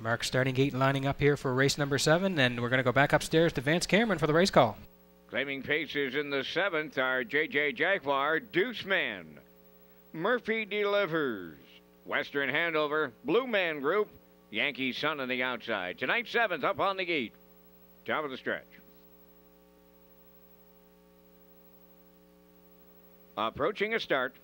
Mark starting gate lining up here for race number seven, and we're going to go back upstairs to Vance Cameron for the race call. Claiming paces in the seventh are JJ Jaguar, Deuce Man, Murphy Delivers, Western Handover, Blue Man Group, Yankee Sun on the outside. Tonight, seventh up on the gate. Top of the stretch. Approaching a start.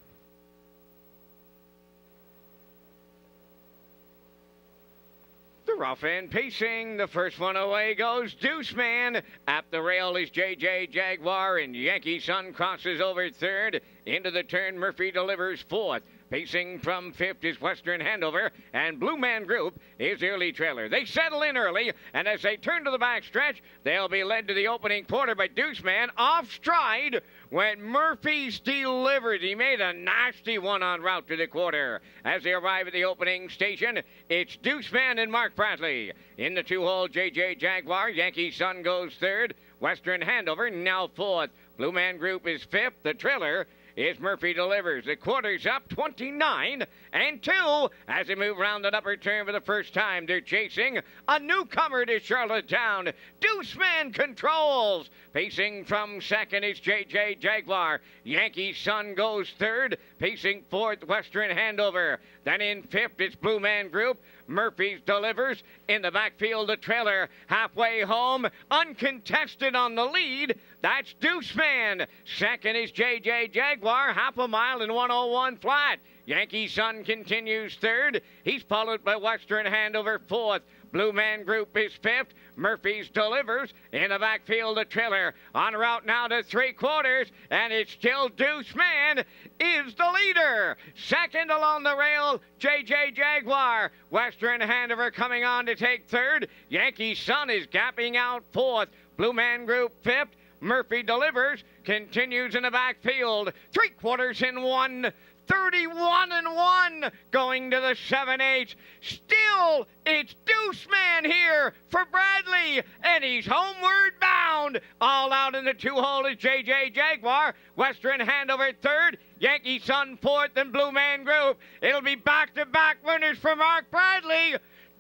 Rough end pacing. The first one away goes Deuce Man. At the rail is JJ Jaguar, and Yankee Sun crosses over third. Into the turn, Murphy delivers fourth. Pacing from fifth is Western Handover, and Blue Man Group is early trailer. They settle in early, and as they turn to the back stretch, they'll be led to the opening quarter by Deuce Man. Off stride when Murphy's delivered. He made a nasty one on route to the quarter. As they arrive at the opening station, it's Deuce Man and Mark Bradley. In the two-hole, JJ Jaguar, Yankee Sun goes third. Western Handover now fourth. Blue Man Group is fifth. The trailer is Murphy delivers. The quarter's up 29 and 2 as they move around the upper turn for the first time. They're chasing a newcomer to Charlottetown. Deuceman controls. Pacing from second is JJ Jaguar. Yankee Sun goes third. Pacing fourth, Western Handover. Then in fifth, it's Blue Man Group. Murphy's delivers. In the backfield, the trailer halfway home, uncontested on the lead. That's Deuce Man. Second is JJ Jaguar, half a mile and 101 flat. Yankee Sun continues third. He's followed by Western Handover fourth. Blue Man Group is fifth. Murphy's delivers in the backfield. The trailer on route now to three quarters, and it's still Deuce Man is the leader. Second along the rail, JJ Jaguar. Western Handover coming on to take third. Yankee Sun is gapping out fourth. Blue Man Group fifth. Murphy delivers, continues in the backfield. Three quarters in one. 31 and 1 going to the 7 8. Still, it's Deuce Man here for Bradley, and he's homeward bound. All out in the two hole is JJ Jaguar. Western Handover third. Yankee Sun fourth, and Blue Man Group. It'll be back to back winners for Mark Bradley.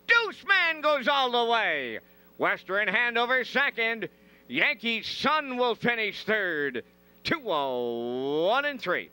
Deuce Man goes all the way. Western Handover second. Yankee Sun will finish third. 2 1 and 3.